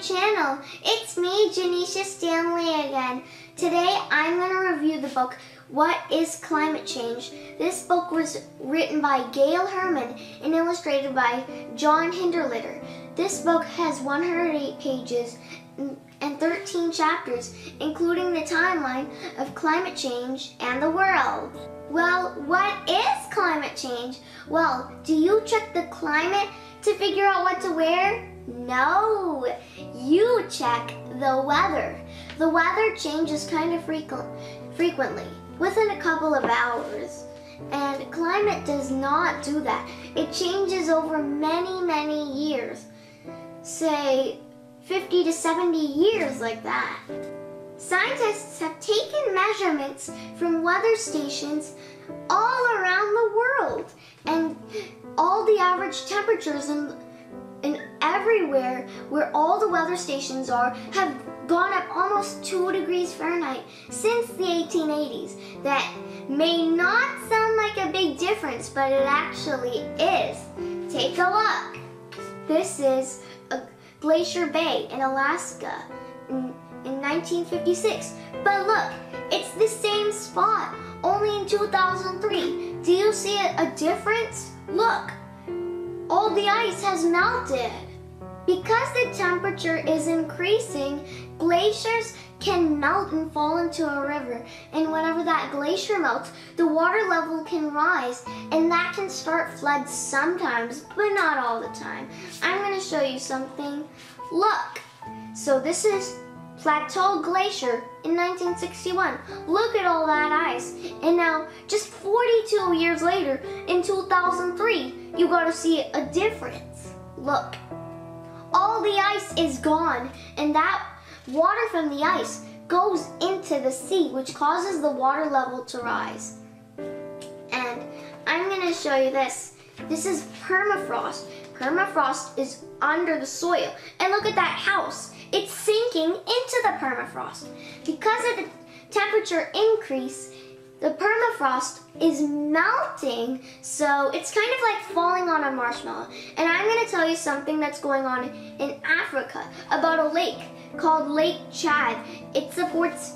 channel. It's me, Jenisha Stanley again. Today I'm going to review the book, What is Climate Change? This book was written by Gail Herman and illustrated by John Hinderliter. This book has 108 pages and 13 chapters, including the timeline of climate change and the world. Well, what is climate change? Well, do you check the climate to figure out what to wear? No, you check the weather. The weather changes kind of frequent, frequently, within a couple of hours. And climate does not do that. It changes over many, many years. Say 50 to 70 years like that. Scientists have taken measurements from weather stations all around the world and all the average temperatures and everywhere where all the weather stations are have gone up almost 2 degrees Fahrenheit since the 1880s. That may not sound like a big difference, but it actually is. Take a look. This is Glacier Bay in Alaska in, in 1956. But look, it's the same spot, only in 2003. Do you see a, a difference? Look, all the ice has melted. Because the temperature is increasing, glaciers can melt and fall into a river. And whenever that glacier melts, the water level can rise and that can start floods sometimes, but not all the time. I'm gonna show you something. Look, so this is Plateau Glacier in 1961. Look at all that ice. And now, just 42 years later, in 2003, you gotta see a difference. Look, all the ice is gone, and that water from the ice goes into the sea, which causes the water level to rise. And I'm gonna show you this. This is permafrost. Permafrost is under the soil. And look at that house. It's sinking into the permafrost. Because of the temperature increase, the permafrost is melting, so it's kind of like falling on a marshmallow. And I'm going to tell you something that's going on in Africa about a lake called Lake Chad. It supports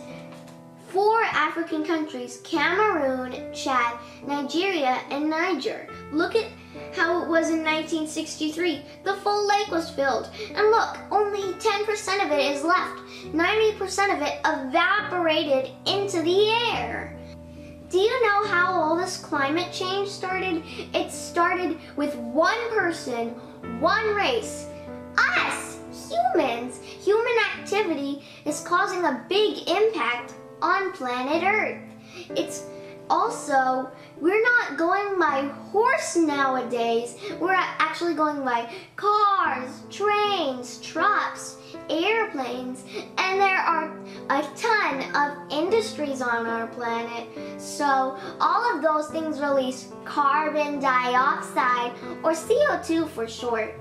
four African countries, Cameroon, Chad, Nigeria, and Niger. Look at how it was in 1963. The full lake was filled. And look, only 10% of it is left. 90% of it evaporated into the air. Do you know how all this climate change started? It started with one person, one race, us, humans. Human activity is causing a big impact on planet Earth. It's also, we're not going by horse nowadays. We're actually going by cars, trains, trucks, airplanes, and there are a ton of industries on our planet. So all of those things release carbon dioxide, or CO2 for short.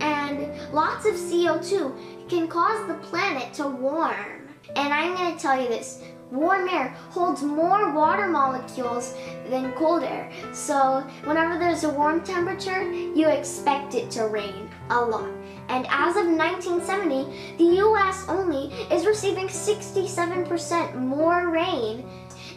And lots of CO2 can cause the planet to warm. And I'm going to tell you this, warm air holds more water molecules than cold air. So whenever there's a warm temperature, you expect it to rain a lot. And as of 1970, the US only is receiving 67% more rain.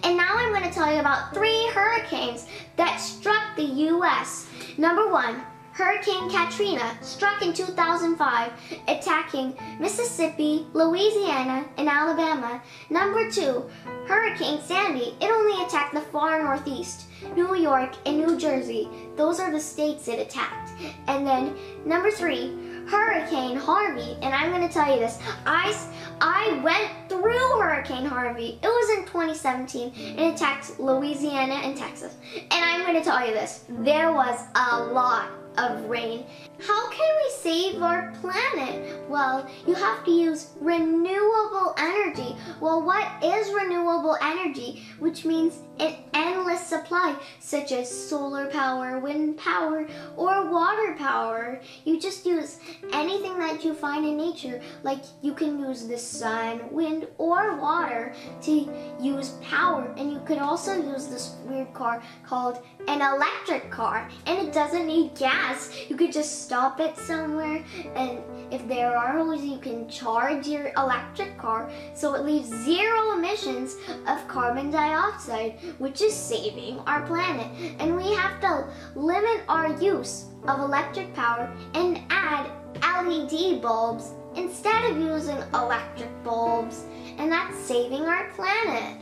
And now I'm going to tell you about three hurricanes that struck the US. Number one, Hurricane Katrina struck in 2005, attacking Mississippi, Louisiana, and Alabama. Number two, Hurricane Sandy. It only attacked the far northeast, New York and New Jersey. Those are the states it attacked. And then number three, Hurricane Harvey. And I'm going to tell you this. I, I went through Hurricane Harvey. It was in 2017 and attacked Louisiana and Texas. And I'm going to tell you this. There was a lot of rain. How can we save our planet? Well, you have to use renewable energy. Well, what is renewable energy? Which means an endless supply, such as solar power, wind power, or water power. You just use anything that you find in nature, like you can use the sun, wind, or water to use power. And you could also use this weird car called an electric car and it doesn't need gas. You could just stop it somewhere and if there are holes you can charge your electric car so it leaves zero emissions of carbon dioxide which is saving our planet. And we have to limit our use of electric power and add LED bulbs instead of using electric bulbs and that's saving our planet.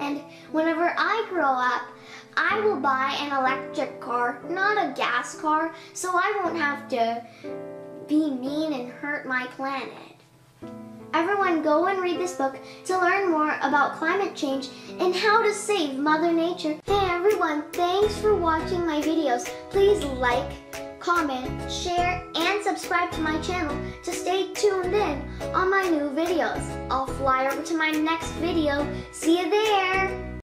And whenever I grow up, I will buy an electric car, not a gas car, so I won't have to be mean and hurt my planet. Everyone go and read this book to learn more about climate change and how to save Mother Nature. Hey everyone, thanks for watching my videos. Please like, comment, share, and subscribe to my channel to stay tuned in on my new videos. I'll fly over to my next video. See you there!